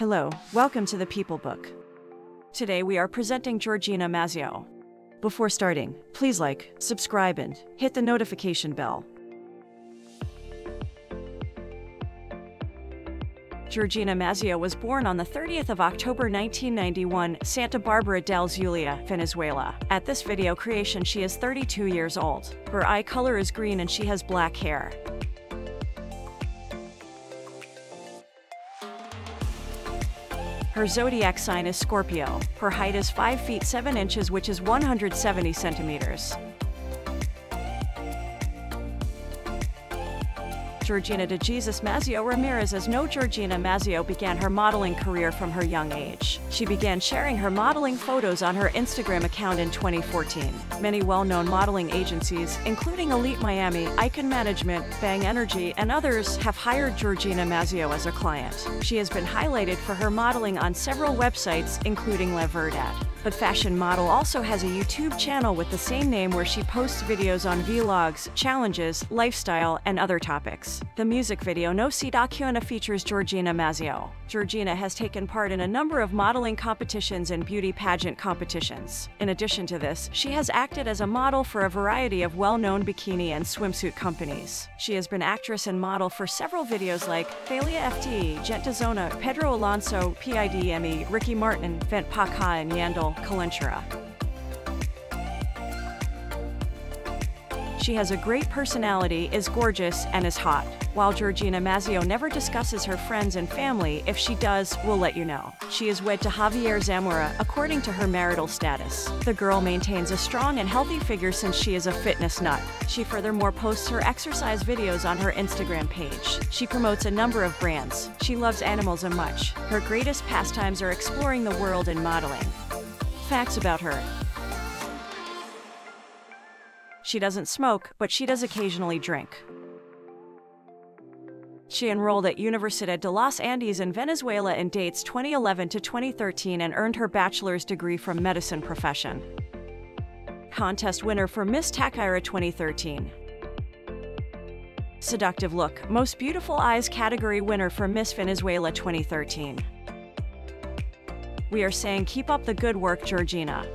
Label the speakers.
Speaker 1: Hello, welcome to the People Book. Today we are presenting Georgina Mazzeo. Before starting, please like, subscribe, and hit the notification bell. Georgina Mazzeo was born on the 30th of October 1991, Santa Barbara del Zulia, Venezuela. At this video creation, she is 32 years old. Her eye color is green and she has black hair. Her zodiac sign is Scorpio. Her height is 5 feet 7 inches, which is 170 centimeters. Georgina de Jesus Mazzeo Ramirez as no Georgina Mazzeo began her modeling career from her young age. She began sharing her modeling photos on her Instagram account in 2014. Many well-known modeling agencies, including Elite Miami, Icon Management, Bang Energy, and others, have hired Georgina Mazzeo as a client. She has been highlighted for her modeling on several websites, including La Verdad. The fashion model also has a YouTube channel with the same name where she posts videos on vlogs, challenges, lifestyle, and other topics. The music video No Si Docuna features Georgina Mazzeo. Georgina has taken part in a number of modeling competitions and beauty pageant competitions. In addition to this, she has acted as a model for a variety of well-known bikini and swimsuit companies. She has been actress and model for several videos like Thalia FT, Gente Zona, Pedro Alonso, PIDME, Ricky Martin, Vent Paca, and Yandel Kalenchera. She has a great personality, is gorgeous, and is hot. While Georgina Mazzeo never discusses her friends and family, if she does, we'll let you know. She is wed to Javier Zamora, according to her marital status. The girl maintains a strong and healthy figure since she is a fitness nut. She furthermore posts her exercise videos on her Instagram page. She promotes a number of brands. She loves animals and much. Her greatest pastimes are exploring the world and modeling. Facts about her. She doesn't smoke, but she does occasionally drink. She enrolled at Universidad de los Andes in Venezuela in dates 2011 to 2013 and earned her bachelor's degree from medicine profession. Contest winner for Miss Tachira 2013. Seductive look, most beautiful eyes category winner for Miss Venezuela 2013. We are saying keep up the good work, Georgina.